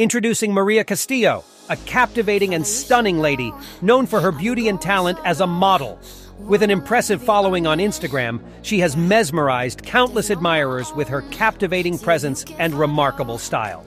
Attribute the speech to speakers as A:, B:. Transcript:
A: Introducing Maria Castillo, a captivating and stunning lady known for her beauty and talent as a model. With an impressive following on Instagram, she has mesmerized countless admirers with her captivating presence and remarkable style.